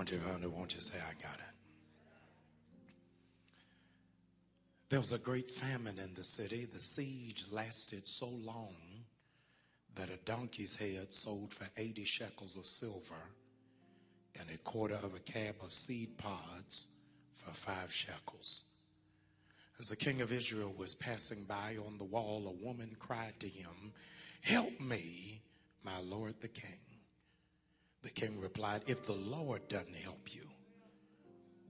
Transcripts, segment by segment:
Once you found it, won't you say, I got it? There was a great famine in the city. The siege lasted so long that a donkey's head sold for 80 shekels of silver and a quarter of a cab of seed pods for five shekels. As the king of Israel was passing by on the wall, a woman cried to him, Help me, my lord the king. The king replied, If the Lord doesn't help you,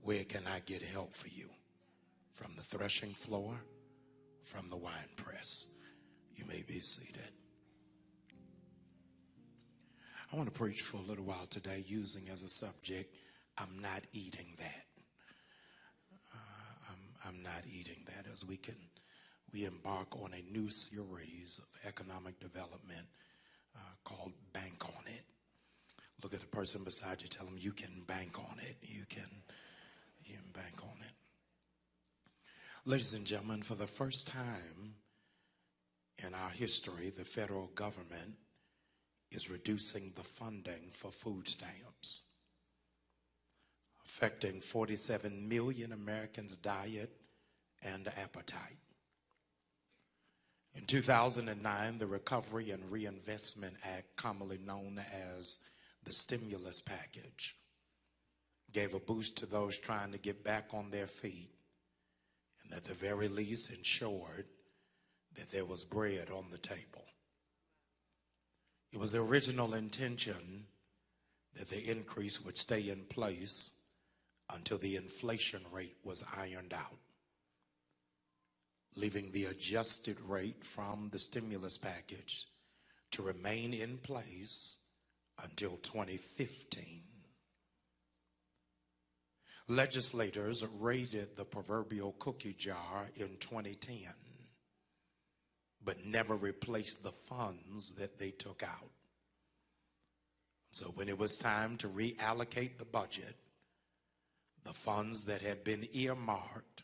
where can I get help for you? From the threshing floor, from the wine press. You may be seated. I want to preach for a little while today using as a subject, I'm not eating that. Uh, I'm, I'm not eating that as we can, we embark on a new series of economic development uh, called Bank on It. Look at the person beside you, tell them you can bank on it. You can, you can bank on it. Ladies and gentlemen, for the first time in our history, the federal government is reducing the funding for food stamps, affecting 47 million Americans' diet and appetite. In 2009, the Recovery and Reinvestment Act, commonly known as the stimulus package, gave a boost to those trying to get back on their feet and at the very least ensured that there was bread on the table. It was the original intention that the increase would stay in place until the inflation rate was ironed out, leaving the adjusted rate from the stimulus package to remain in place until 2015. Legislators raided the proverbial cookie jar in 2010 but never replaced the funds that they took out. So when it was time to reallocate the budget, the funds that had been earmarked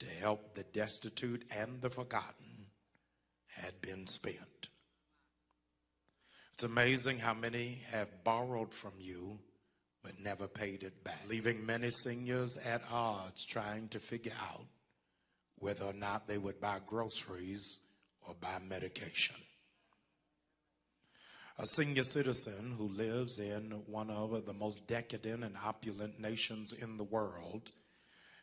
to help the destitute and the forgotten had been spent. It's amazing how many have borrowed from you but never paid it back, leaving many seniors at odds trying to figure out whether or not they would buy groceries or buy medication. A senior citizen who lives in one of the most decadent and opulent nations in the world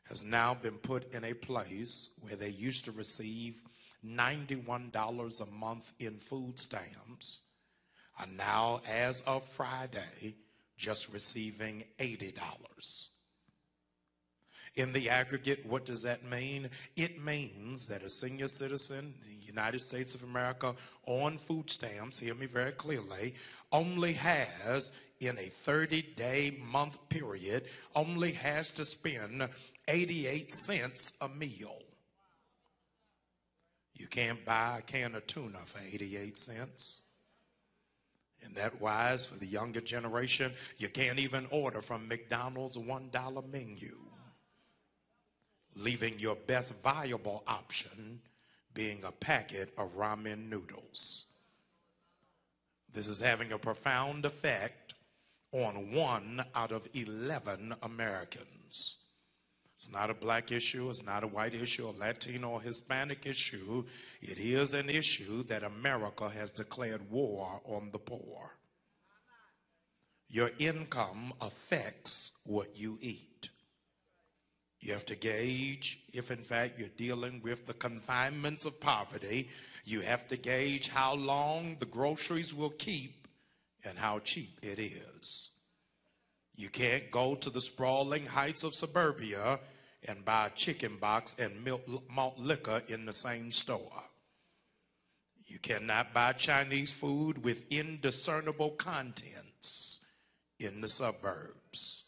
has now been put in a place where they used to receive $91 a month in food stamps are now, as of Friday, just receiving $80. In the aggregate, what does that mean? It means that a senior citizen in the United States of America on food stamps, hear me very clearly, only has in a 30 day month period, only has to spend 88 cents a meal. You can't buy a can of tuna for 88 cents. And that wise for the younger generation, you can't even order from McDonald's $1 menu leaving your best viable option being a packet of ramen noodles. This is having a profound effect on one out of 11 Americans. It's not a black issue, it's not a white issue, a Latino or Hispanic issue. It is an issue that America has declared war on the poor. Your income affects what you eat. You have to gauge if, in fact, you're dealing with the confinements of poverty. You have to gauge how long the groceries will keep and how cheap it is. You can't go to the sprawling heights of suburbia and buy a chicken box and milk, malt liquor in the same store. You cannot buy Chinese food with indiscernible contents in the suburbs.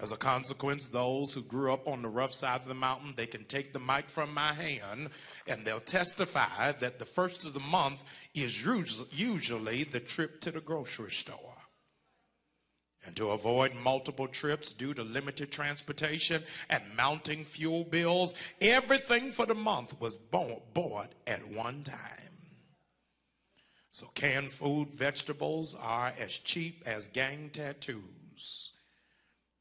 As a consequence, those who grew up on the rough side of the mountain, they can take the mic from my hand and they'll testify that the first of the month is usually the trip to the grocery store. And to avoid multiple trips due to limited transportation and mounting fuel bills, everything for the month was bought at one time. So canned food, vegetables are as cheap as gang tattoos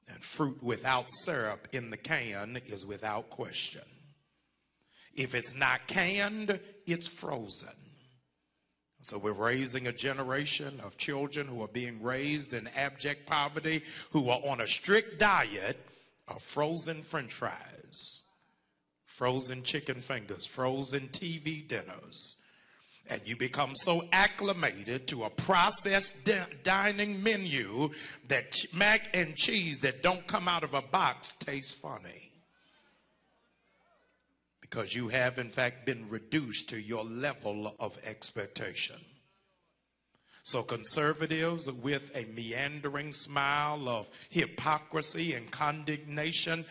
And fruit without syrup in the can is without question. If it's not canned, it's frozen. So we're raising a generation of children who are being raised in abject poverty, who are on a strict diet of frozen french fries, frozen chicken fingers, frozen TV dinners. And you become so acclimated to a processed dining menu that mac and cheese that don't come out of a box tastes funny because you have, in fact, been reduced to your level of expectation. So, conservatives with a meandering smile of hypocrisy and condemnation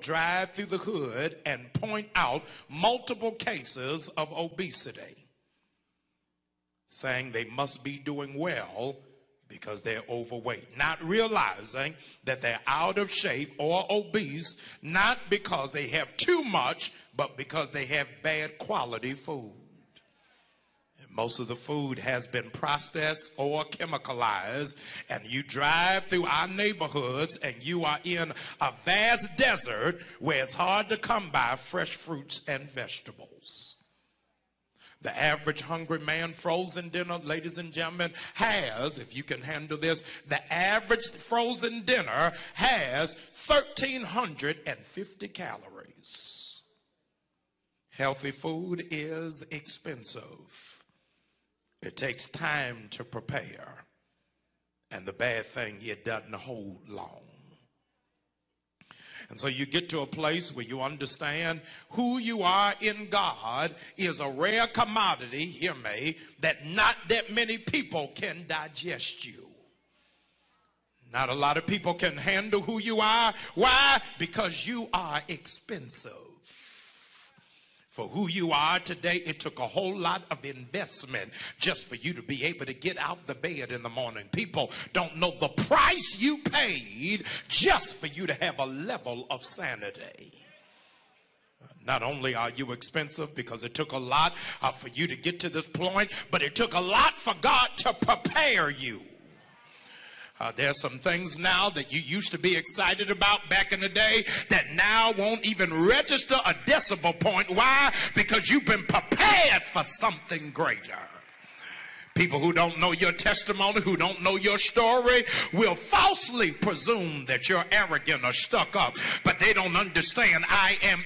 drive through the hood and point out multiple cases of obesity, saying they must be doing well because they're overweight, not realizing that they're out of shape or obese, not because they have too much, but because they have bad quality food. And most of the food has been processed or chemicalized, and you drive through our neighborhoods and you are in a vast desert where it's hard to come by fresh fruits and vegetables. The average hungry man frozen dinner, ladies and gentlemen, has, if you can handle this, the average frozen dinner has 1,350 calories. Healthy food is expensive. It takes time to prepare. And the bad thing, it doesn't hold long. And so you get to a place where you understand who you are in God is a rare commodity, hear me, that not that many people can digest you. Not a lot of people can handle who you are. Why? Because you are expensive for who you are today. It took a whole lot of investment just for you to be able to get out the bed in the morning. People don't know the price you paid just for you to have a level of sanity. Not only are you expensive because it took a lot uh, for you to get to this point, but it took a lot for God to prepare you. Uh, there's some things now that you used to be excited about back in the day that now won't even register a decibel point. Why? Because you've been prepared for something greater. People who don't know your testimony, who don't know your story, will falsely presume that you're arrogant or stuck up, but they don't understand I am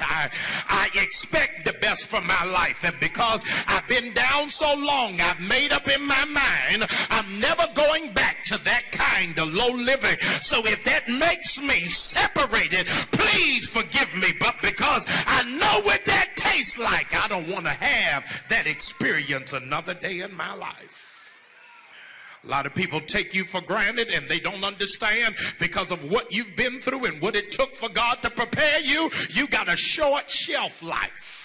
I, I expect the best from my life. And because I've been down so long, I've made up in my mind, I'm never going back to that kind of low living. So if that makes me separated, please forgive me. But because I know what that tastes like, I don't want to have that experience another day in my life. A lot of people take you for granted and they don't understand because of what you've been through and what it took for God to prepare you. You got a short shelf life.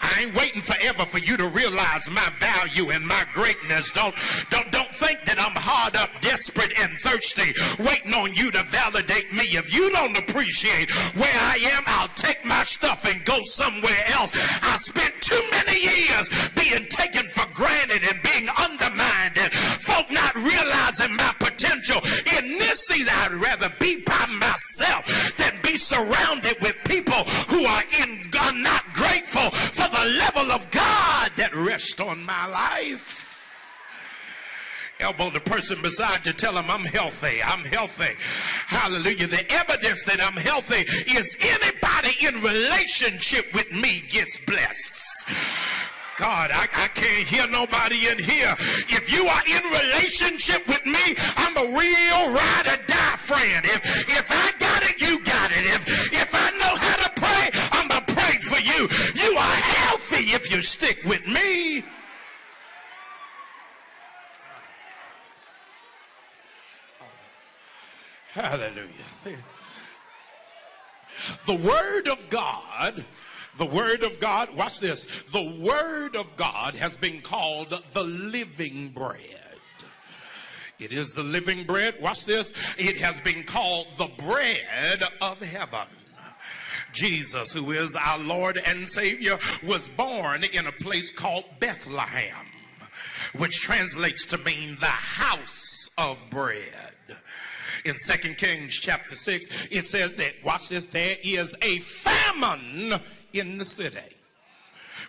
I ain't waiting forever for you to realize my value and my greatness. Don't, don't, don't think that I'm hard up, desperate, and thirsty, waiting on you to validate me. If you don't appreciate where I am, I'll take my stuff and go somewhere else. I spent too many years being taken for granted and being undermined and folk not realizing my potential. In this season, I'd rather be by myself than be surrounded with people are in God not grateful for the level of God that rests on my life. Elbow the person beside you, tell them I'm healthy. I'm healthy. Hallelujah. The evidence that I'm healthy is anybody in relationship with me gets blessed. God, I, I can't hear nobody in here. If you are in relationship with me, I'm a real ride or die friend. If if I got it, you got it. If if I know how to for you. You are healthy if you stick with me. Hallelujah. The Word of God the Word of God, watch this. The Word of God has been called the living bread. It is the living bread. Watch this. It has been called the bread of heaven. Jesus, who is our Lord and Savior, was born in a place called Bethlehem, which translates to mean the house of bread. in Second Kings chapter 6, it says that, watch this, there is a famine in the city,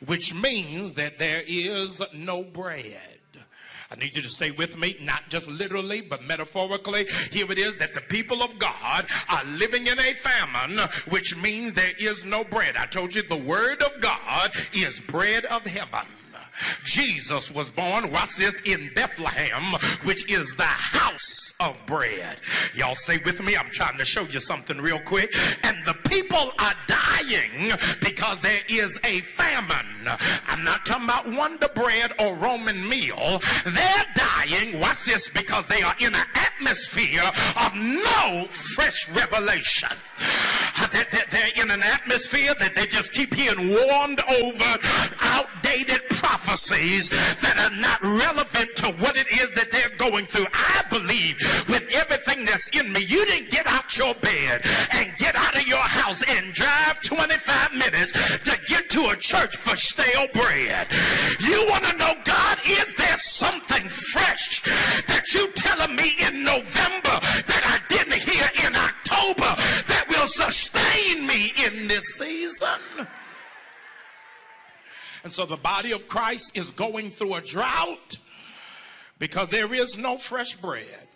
which means that there is no bread. I need you to stay with me, not just literally, but metaphorically. Here it is that the people of God are living in a famine, which means there is no bread. I told you the word of God is bread of heaven. Jesus was born, watch this, in Bethlehem, which is the house of bread. Y'all stay with me. I'm trying to show you something real quick. And the people are dying because there is a famine. I'm not talking about Wonder Bread or Roman meal. They're dying, watch this, because they are in an atmosphere of no fresh revelation. They're in an atmosphere that they just keep hearing warmed over, outdated prophecies that are not relevant to what it is that they're going through. I believe with everything that's in me, you didn't get out your bed and get out of your house and drive 25 minutes to get to a church for stale bread. You want to know, God, is there And so the body of Christ is going through a drought because there is no fresh bread.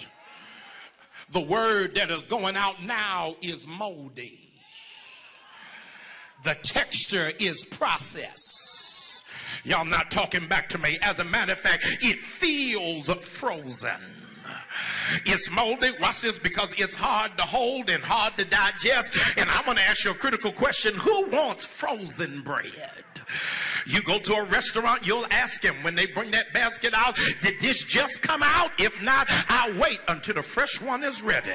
The word that is going out now is moldy. The texture is processed. Y'all not talking back to me. As a matter of fact, it feels frozen. It's moldy. Watch this because it's hard to hold and hard to digest. And I'm going to ask you a critical question Who wants frozen bread? You go to a restaurant, you'll ask him when they bring that basket out, did this just come out? If not, I'll wait until the fresh one is ready.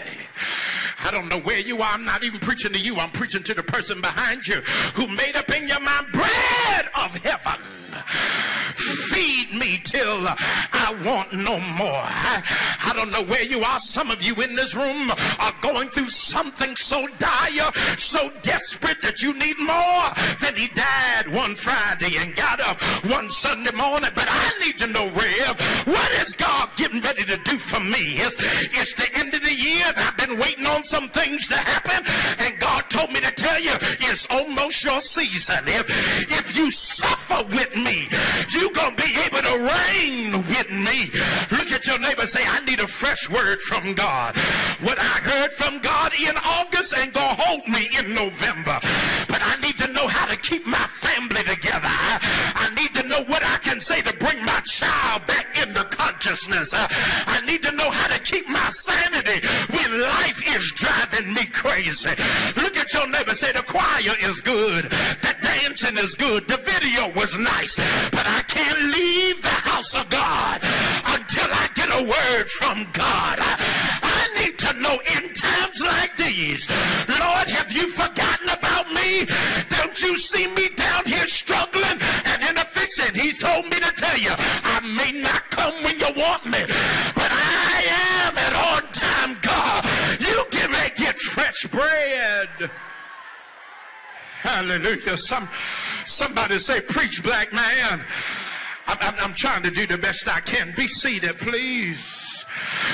I don't know where you are. I'm not even preaching to you. I'm preaching to the person behind you who made up in your mind bread of heaven. Feed me till I want no more. I, I don't know where you are. Some of you in this room are going through something so dire, so desperate that you need more than he died one Friday and got up one Sunday morning. But I need to know, Rev, what is God getting ready to do for me? It's, it's the end of the year and I've been waiting on some things to happen. And God told me to tell you it's almost your season. If, if you suffer with me, you're going to be able to reign with me. Look at your neighbor say, I need a fresh word from God. What I heard from God in August ain't going to hold me in November. But I need to know how to keep my family together. I, I need to know what I can say to bring my child back I, I need to know how to keep my sanity when life is driving me crazy. Look at your neighbor say, the choir is good. The dancing is good. The video was nice. But I can't leave the house of God until I get a word from God. I, I need to know in times like these, Lord, have you forgotten about me? Don't you see me he told me to tell you, I may not come when you want me, but I am an on time God. You can make get fresh bread. Hallelujah. Some, somebody say, preach, black man. I'm, I'm, I'm trying to do the best I can. Be seated, please.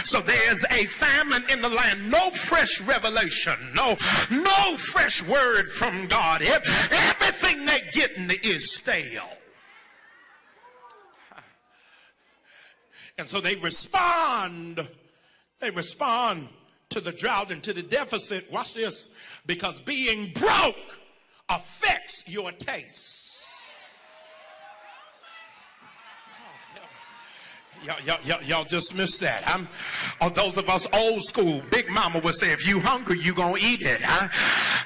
So there's a famine in the land. No fresh revelation. No, no fresh word from God. Everything they're getting is stale. And so they respond. They respond to the drought and to the deficit. Watch this. Because being broke affects your taste. Oh, y'all, y'all, y'all, y'all just missed that. I'm, or those of us old school, Big Mama would say, if you hungry, you gonna eat it. I,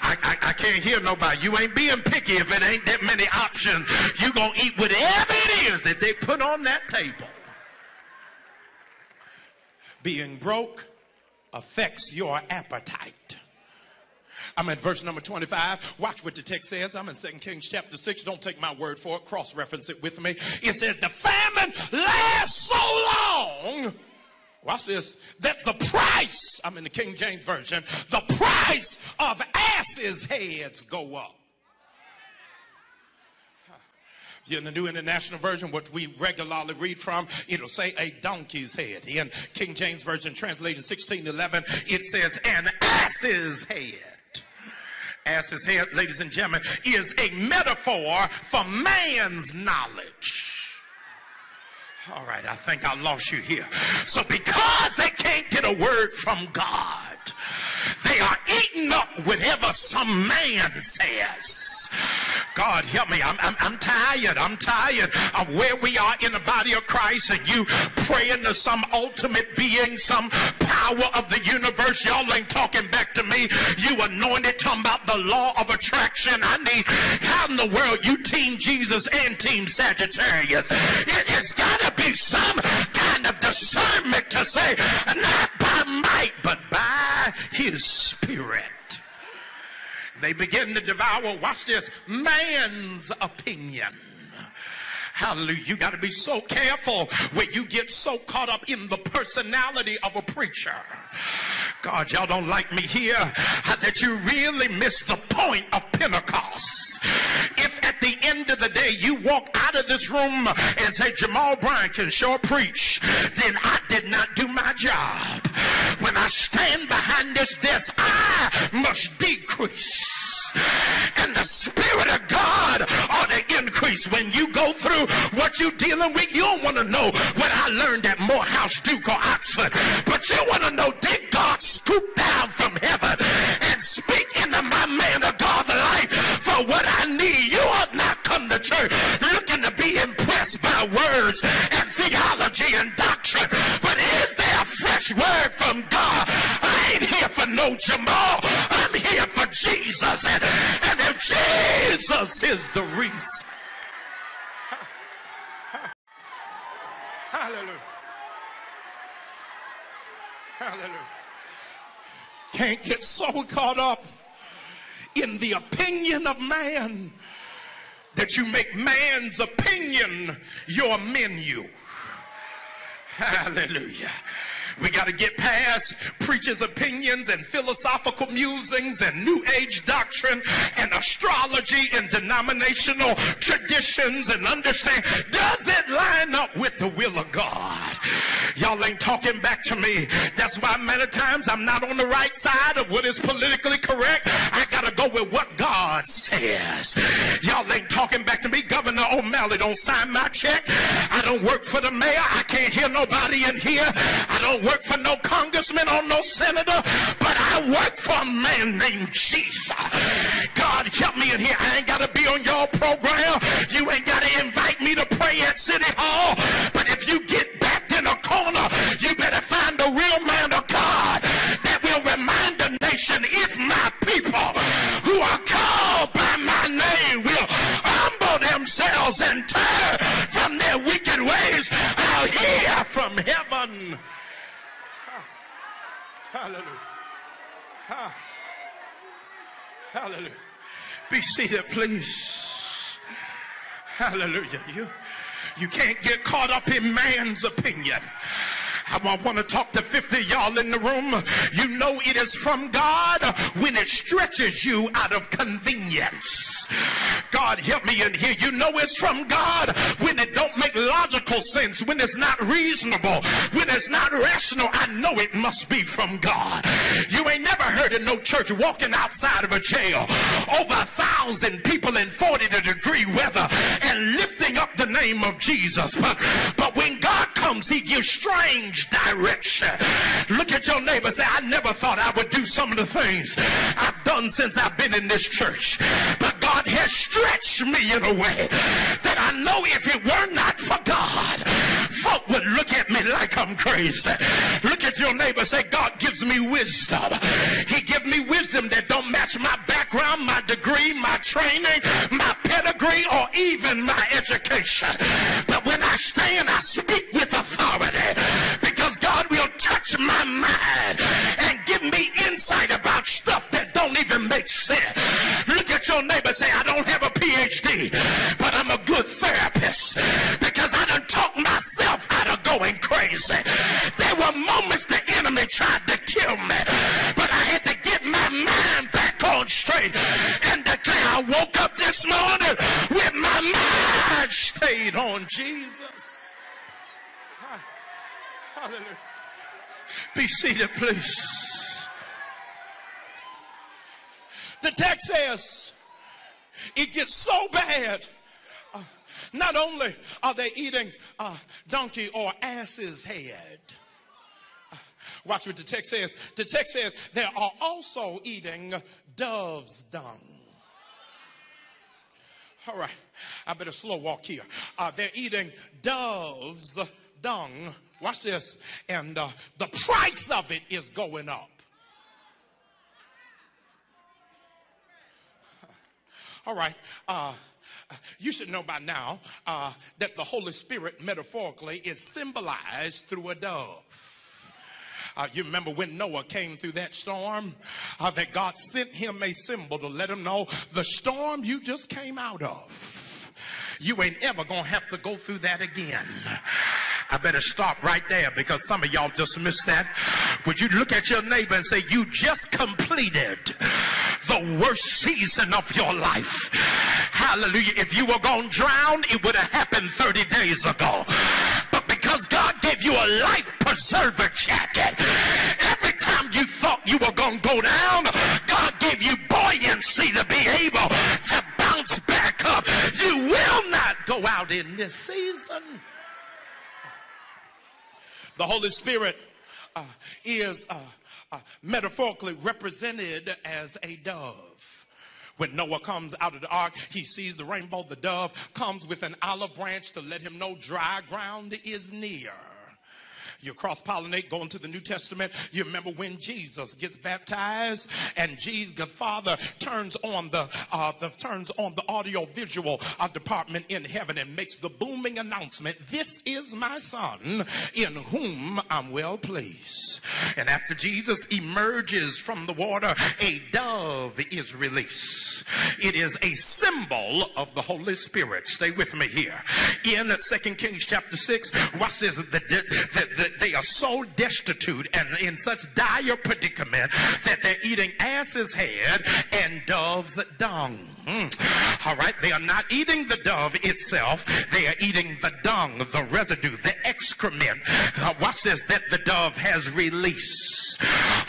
I, I can't hear nobody. You ain't being picky if it ain't that many options. You gonna eat whatever it is that they put on that table. Being broke affects your appetite. I'm at verse number 25. Watch what the text says. I'm in 2 Kings chapter 6. Don't take my word for it. Cross reference it with me. It says, The famine lasts so long. Watch this. That the price, I'm in the King James Version, the price of asses' heads go up. If you're in the New International Version, what we regularly read from, it'll say a donkey's head. In King James Version, translated 1611, it says an ass's head. Ass's head, ladies and gentlemen, is a metaphor for man's knowledge. All right, I think I lost you here. So, because they can't get a word from God, they are eating up whatever some man says. God help me. I'm, I'm, I'm, tired. I'm tired of where we are in the body of Christ and you praying to some ultimate being, some power of the universe. Y'all ain't talking back to me. You anointed talking about the law of attraction. I need, how in the world you team Jesus and team Sagittarius? It has got to be some kind of discernment to say, not by might, but by his spirit. They begin to devour, watch this, man's opinion. Hallelujah. You got to be so careful when you get so caught up in the personality of a preacher. God, y'all don't like me here, that you really miss the point of Pentecost. If at the end of the day you walk out of this room and say, Jamal Bryant can sure preach, then I did not do my job. When I stand behind this desk, I must decrease and the Spirit of God ought to increase. When you go through what you're dealing with, you don't want to know what I learned at Morehouse, Duke, or Oxford, but you want to know did God scoop down from heaven and speak into my man of God's life for what I need? You ought not come to church looking to be impressed by words and theology and doctrine, but is there a fresh word from God? I ain't here for no Jamal. I'm here for Jesus. And, and if Jesus is the reason. Hallelujah. Hallelujah. Can't get so caught up in the opinion of man that you make man's opinion your menu. Hallelujah. We got to get past preachers' opinions and philosophical musings and New Age doctrine and astrology and denominational traditions and understand does it line up with the will of God? Y'all ain't talking back to me. That's why many times I'm not on the right side of what is politically correct. I got to go with what God says. Y'all ain't talking back to me. Governor O'Malley don't sign my check. I don't work for the mayor. I can't hear nobody in here. I don't work for no congressman or no senator, but I work for a man named Jesus. God help me in here. I ain't got to be on your program. You ain't got to invite me to pray at City Hall. Be seated, please. Hallelujah. You, you can't get caught up in man's opinion. I want to talk to 50 y'all in the room. You know it is from God when it stretches you out of convenience. God help me in here. You know it's from God when it don't make logical sense, when it's not reasonable, when it's not rational. I know it must be from God. You ain't never heard of no church walking outside of a jail, over a thousand people in 40 degree weather and lifting up the name of Jesus. But, but when God comes, he gives strange direction. Look at your neighbor say, I never thought I would do some of the things I've done since I've been in this church. But God has stretched me in a way that I know if it were not for God, folk would look at me like I'm crazy. Look at your neighbor say, God gives me wisdom. He gives me wisdom that don't match my background, my degree, my training, my pedigree, or even my education. But when I stand, I speak with authority because God will touch my mind and give me insight about stuff that don't even make sense. Neighbor say, I don't have a PhD, but I'm a good therapist because I done talk myself out of going crazy. There were moments the enemy tried to kill me, but I had to get my mind back on straight and declare I woke up this morning with my mind stayed on Jesus. Hallelujah. Be seated, please. The text says it gets so bad. Uh, not only are they eating uh, donkey or ass's head, uh, watch what the text says. The text says they are also eating dove's dung. All right, I better slow walk here. They're eating dove's dung. Watch this. And the price of it is going up. All right. Uh, you should know by now uh, that the Holy Spirit metaphorically is symbolized through a dove. Uh, you remember when Noah came through that storm? Uh, that God sent him a symbol to let him know the storm you just came out of. You ain't ever gonna have to go through that again. I better stop right there because some of y'all just missed that. Would you look at your neighbor and say, You just completed the worst season of your life? Hallelujah. If you were going to drown, it would have happened 30 days ago. But because God gave you a life preserver jacket, every time you thought you were going to go down, God gave you buoyancy to be able to bounce back up. You will not go out in this season. The Holy Spirit uh, is uh, uh, metaphorically represented as a dove. When Noah comes out of the ark, he sees the rainbow. The dove comes with an olive branch to let him know dry ground is near. You cross pollinate, going to the New Testament. You remember when Jesus gets baptized and Jesus, the Father turns on the, uh, the turns on the audio visual uh, department in heaven and makes the booming announcement, "This is my Son, in whom I'm well pleased." And after Jesus emerges from the water, a dove is released. It is a symbol of the Holy Spirit. Stay with me here. In Second Kings chapter six, watch this. The, the, the, they are so destitute and in such dire predicament that they're eating ass's head and dove's dung. Mm. All right, they are not eating the dove itself, they are eating the dung, the residue, the excrement. Uh, watch this that the dove has released.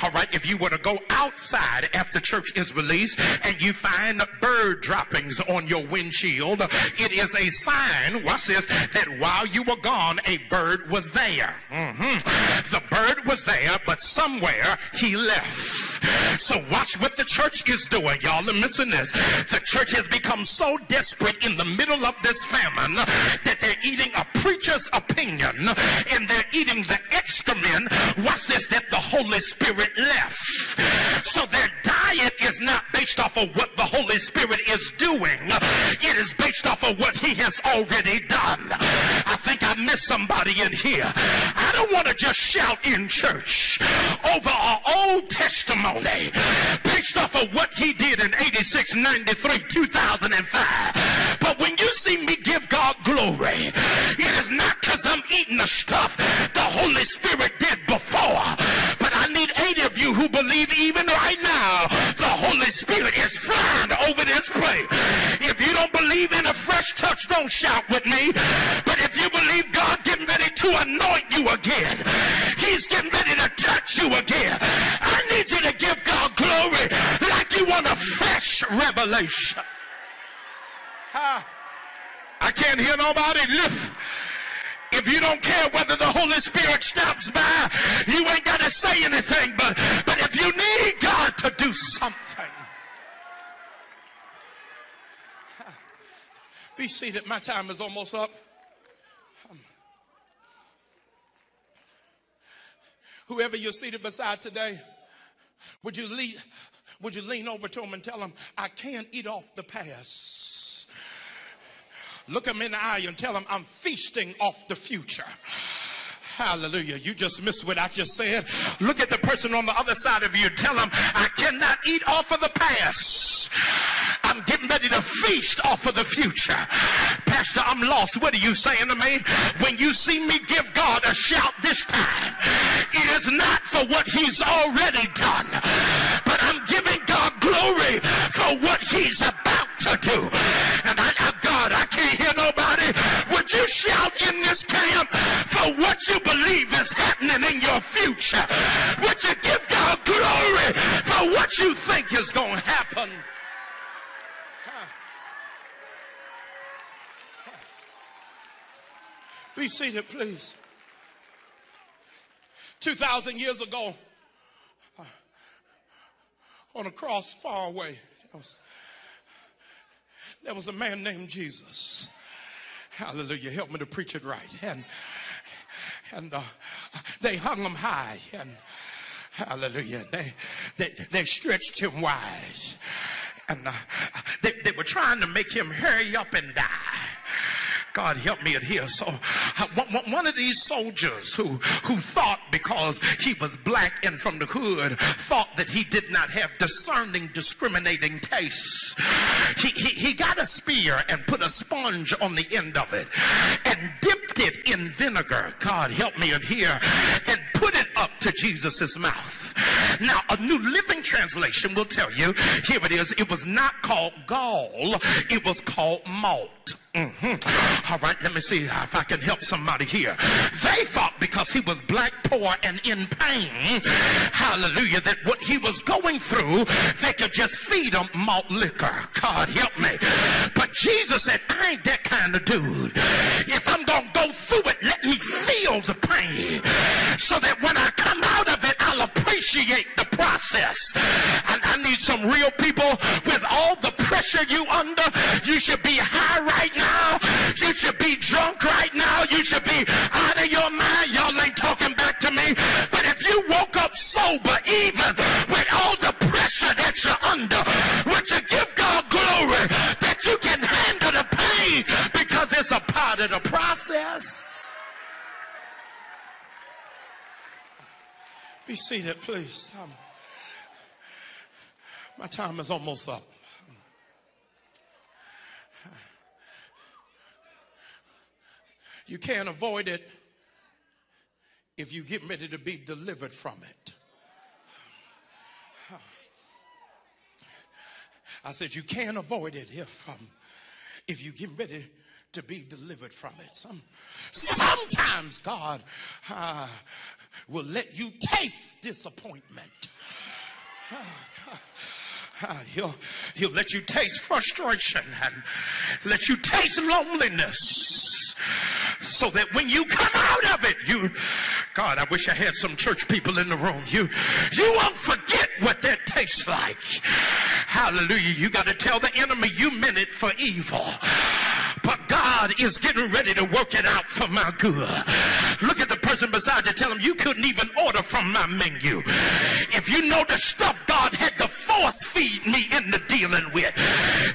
All right, if you were to go outside after church is released and you find bird droppings on your windshield, it is a sign, watch this, that while you were gone, a bird was there. Mm-hmm. The bird was there, but somewhere he left. So watch what the church is doing, y'all. And missing this. The church has become so desperate in the middle of this famine that they're eating a preacher's opinion and they're eating the excrement. Watch this, that the Holy Spirit left. So their diet is not based off of what the Holy Spirit is doing. It is based off of what he has already done. I think I missed somebody in here. I don't want to just shout in church over our Old Testimony based off of what he did in 86, 93, 2005. But when you see me give God glory, it is not because I'm eating the stuff the Holy Spirit did before. But I need eight of you who believe even right now the Holy Spirit is flying over this place. If you don't believe in a fresh touch, don't shout with me. But if you believe God getting ready to anoint you again, He's getting ready to touch you again. I need you to give God glory like you want a fresh revelation. I can't hear nobody lift. If you don't care whether the Holy Spirit stops by, you ain't got to say anything. But, but if you need God to do something, be seated. My time is almost up. Whoever you're seated beside today, would you lean, would you lean over to him and tell him, I can't eat off the past. Look him in the eye and tell him, I'm feasting off the future. Hallelujah. You just missed what I just said. Look at the person on the other side of you. Tell them, I cannot eat off of the past. I'm getting ready to feast off of the future. Pastor, I'm lost. What are you saying to me? When you see me give God a shout this time, it is not for what he's already done, seated, please. 2,000 years ago, uh, on a cross far away, there was, there was a man named Jesus. Hallelujah. Help me to preach it right. And, and uh, they hung him high. And hallelujah. They, they, they stretched him wide. And uh, they, they were trying to make him hurry up and die. God help me here. So uh, one of these soldiers who, who thought because he was black and from the hood, thought that he did not have discerning, discriminating tastes. He, he, he got a spear and put a sponge on the end of it and dipped it in vinegar. God help me here. And put it up to Jesus's mouth. Now, a New Living Translation will tell you, here it is, it was not called gall, it was called malt. Mm-hmm. All right, let me see if I can help somebody here. They thought because he was black, poor, and in pain, hallelujah, that what he was going through, they could just feed him malt liquor. God help me. But Jesus said, I ain't that kind of dude. If I'm going to go through it, let me feel the pain so that when I come appreciate the process. And I need some real people with all the pressure you under. You should be high right now. You should be drunk right now. You should be out of your mind. Y'all ain't talking back to me. But if you woke up sober, even with all the pressure that you're under, would you give God glory that you can handle the pain because it's a part of the process? Be seated, please. Um, my time is almost up. You can't avoid it if you get ready to be delivered from it. I said, you can't avoid it if, um, if you get ready to be delivered from it. Some, sometimes God uh, will let you taste disappointment. He'll, he'll let you taste frustration and let you taste loneliness so that when you come out of it, you, God, I wish I had some church people in the room. You, you won't forget what that tastes like. Hallelujah. You got to tell the enemy you meant it for evil. But God is getting ready to work it out for my good. Look at the person beside you. Tell him you couldn't even order from my menu. If you know the stuff God had to force feed me into dealing with,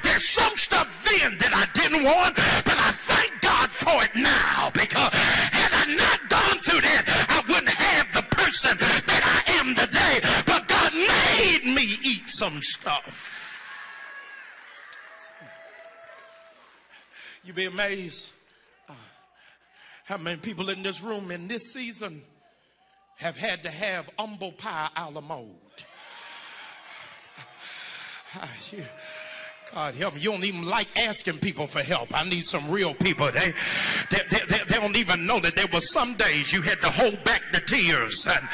there's some stuff then that I didn't want, but I thank God for it now because had I not gone through that, I wouldn't have the person that I am today. But God made me eat some stuff. You'd be amazed uh, how many people in this room in this season have had to have humble pie a la mode. Uh, you, God help me. You don't even like asking people for help. I need some real people. They, they, they, they, don't even know that there were some days you had to hold back the tears. And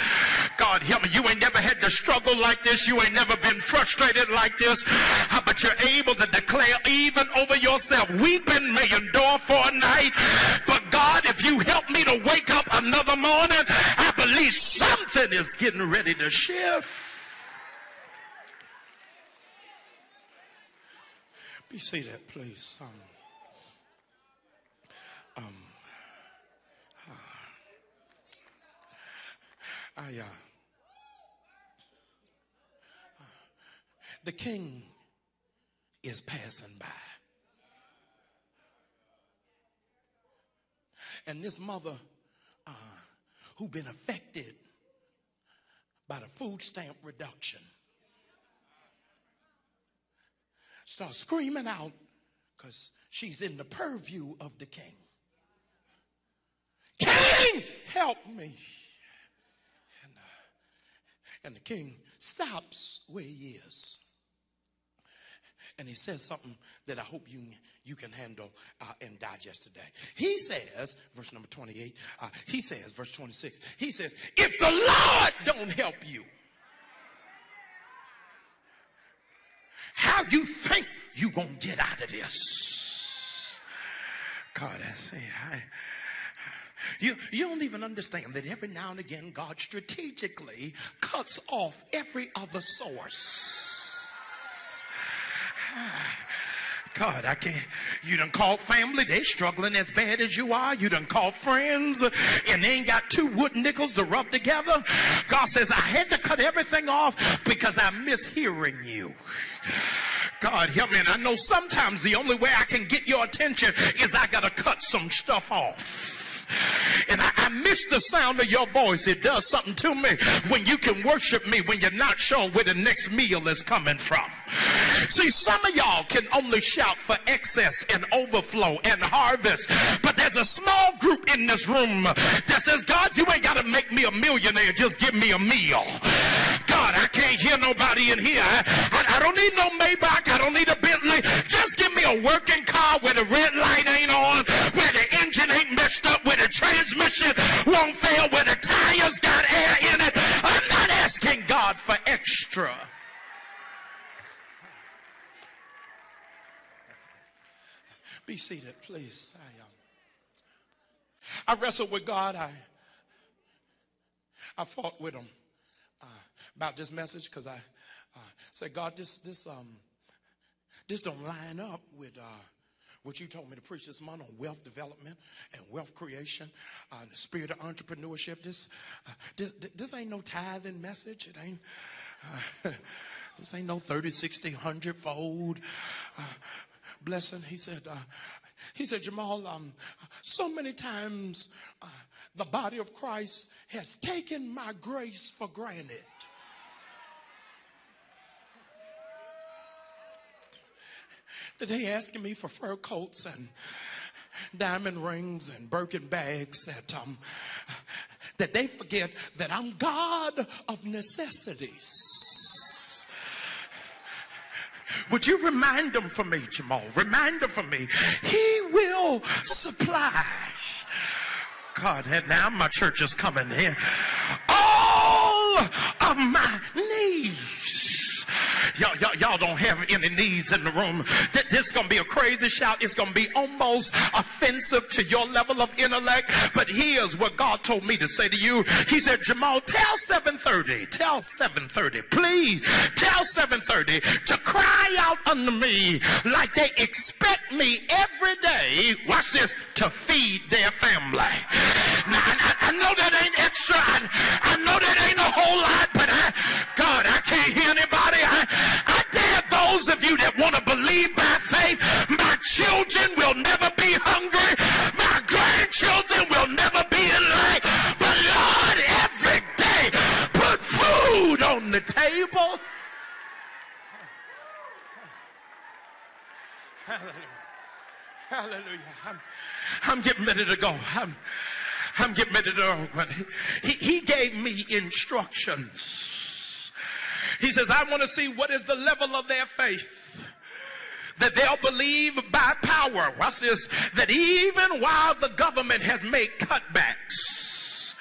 God help me. You ain't never had to struggle like this. You ain't never been frustrated like this. Uh, but you're able to declare even over yourself, weeping may endure for a night. But God, if you help me to wake up another morning, I believe something is getting ready to shift. Be seated, please. Um, um, uh, I, uh, the king is passing by. And this mother uh, who been affected by the food stamp reduction starts screaming out because she's in the purview of the king. King, help me. And, uh, and the king stops where he is. and he says something that I hope you, you can handle uh, and digest today. He says, verse number 28, uh, he says, verse 26, he says, if the Lord don't help you, how you think you gonna get out of this? God, I say, I, you, you don't even understand that every now and again God strategically cuts off every other source. Ah, God, I can't. You done called family, they struggling as bad as you are. You done called friends, and they ain't got two wood nickels to rub together. God says, I had to cut everything off because I miss hearing you. God, help me. And I know sometimes the only way I can get your attention is I got to cut some stuff off. And I, I, miss the sound of your voice. It does something to me when you can worship me when you're not sure where the next meal is coming from. See, some of y'all can only shout for excess and overflow and harvest, but there's a small group in this room that says, God, you ain't got to make me a millionaire, just give me a meal. God, I can't hear nobody in here. I, I don't need no Maybach, I don't need a Bentley. Just give me a working car where the red light ain't on, messed up, where the transmission won't fail, where the tires got air in it. I'm not asking God for extra. Be seated, please. I, um, I wrestled with God. I, I fought with him uh, about this message because I uh, said, God, this, this, um, this don't line up with uh, what you told me to preach this month on wealth development and wealth creation uh, and the spirit of entrepreneurship. This, uh, this, this ain't no tithing message. It ain't, uh, this ain't no 30, 60, 100 fold uh, blessing. He said, uh, he said, Jamal, um, so many times uh, the body of Christ has taken my grace for granted. They asking me for fur coats and diamond rings and Birkin bags that um that they forget that I'm God of necessities. Would you remind them for me, Jamal? Remind them for me. He will supply. God, and now my church is coming in. All of my Y'all, y'all, y'all don't have any needs in the room. This is going to be a crazy shout. It's going to be almost offensive to your level of intellect. But here's what God told me to say to you. He said, Jamal, tell 730, tell 730, please tell 730 to cry out unto me like they expect me every day, watch this, to feed their family. Now, I, I know that ain't extra. I, I know that ain't a whole lot, but I, God, I can't hear anybody. Those of you that want to believe by faith, my children will never be hungry. My grandchildren will never be in lack. But Lord, every day, put food on the table. Hallelujah. Hallelujah. I'm, I'm getting ready to go. I'm, I'm getting ready to go. He, he gave me instructions he says, I want to see what is the level of their faith that they'll believe by power. Watch this. That even while the government has made cutbacks,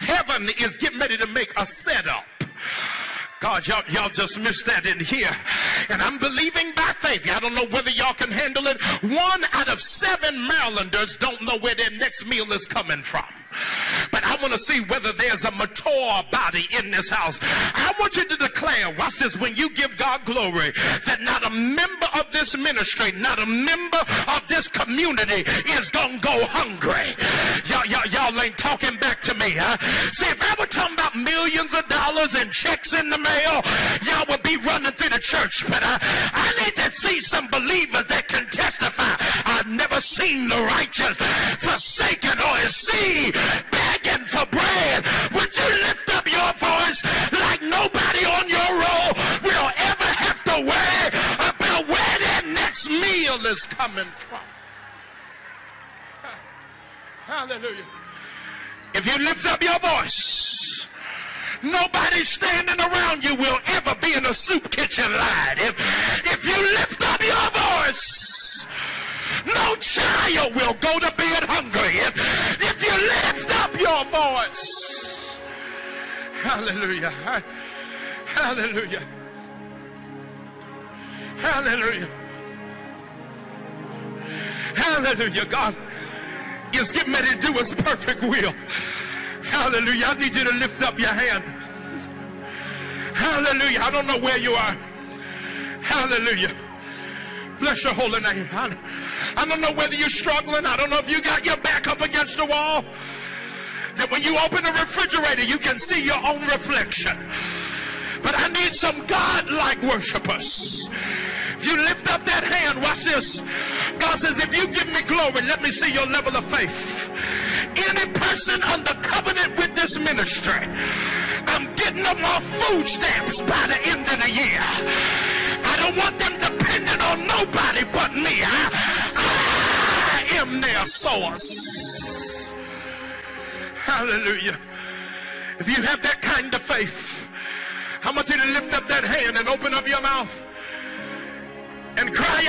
heaven is getting ready to make a setup. God, y'all, y'all just missed that in here. And I'm believing by faith. I don't know whether y'all can handle it. One out of seven Marylanders don't know where their next meal is coming from. But I want to see whether there's a mature body in this house. I want you to declare, watch this, when you give God glory, that not a member of this ministry, not a member of this community is going to go hungry. Y'all, y'all, y'all ain't talking back to me, huh? See, if I were talking about millions of dollars and checks in the mail, y'all would be running through the church. But I, I need to see some believers that can testify. I've never seen the righteous forsaken or his seed begging for bread, would you lift up your voice like nobody on your roll will ever have to worry about where their next meal is coming from? Hallelujah. If you lift up your voice, Nobody standing around you will ever be in a soup kitchen line. If, if you lift up your voice, no child will go to bed hungry. If, if you lift up your voice, hallelujah, hallelujah, hallelujah, hallelujah. God is getting ready to do his perfect will. Hallelujah. I need you to lift up your hand. Hallelujah. I don't know where you are. Hallelujah. Bless your holy name. I, I don't know whether you're struggling. I don't know if you got your back up against the wall. That when you open the refrigerator, you can see your own reflection. But I need some God-like worshipers. If you lift up that hand, watch this. God says, if you give me glory, let me see your level of faith. Any person under covenant with this ministry, I'm getting them off food stamps by the end of the year. I don't want them dependent on nobody but me. I, I am their source. Hallelujah. If you have that kind of faith, I want you to lift up that hand and open up your mouth and cry out.